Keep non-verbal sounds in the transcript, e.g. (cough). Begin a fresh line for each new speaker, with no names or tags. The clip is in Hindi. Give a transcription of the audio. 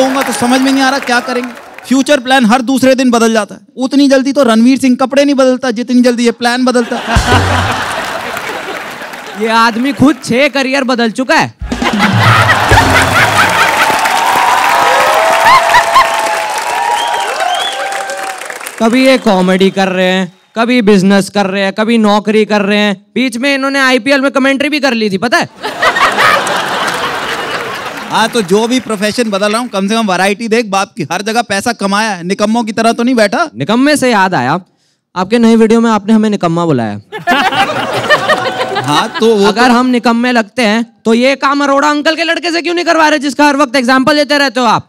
लोगों का तो समझ में नहीं आ रहा क्या करेंगे। फ्यूचर प्लान हर दूसरे दिन बदल जाता है। उतनी जल्दी तो रणवीर सिंह कपड़े नहीं बदलता, जितनी जल्दी ये प्लान बदलता (laughs)
ये आदमी खुद छह करियर बदल चुका है। कभी ये कॉमेडी कर रहे हैं, कभी बिज़नेस कर रहे हैं, कभी नौकरी कर रहे हैं। बीच में इन्होंने आईपीएल में कमेंट्री भी कर ली थी, पता है?
हाँ तो जो भी प्रोफेशन बदल रहा हूँ कम से कम वैरायटी देख बाप की हर जगह पैसा कमाया है। निकम्मों की तरह तो नहीं बैठा?
निकम्मे से याद आया। आपके नए वीडियो में आपने हमें निकम्मा बुलाया।
हाँ तो वो
अगर तो... हम निकम्मे लगते हैं तो ये काम अरोड़ा अंकल के लड़के से क्यों नहीं करवा रहे जिसका हर वक्त एग्ज़ाम्पल देते रहते हो आप?